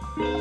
Bye.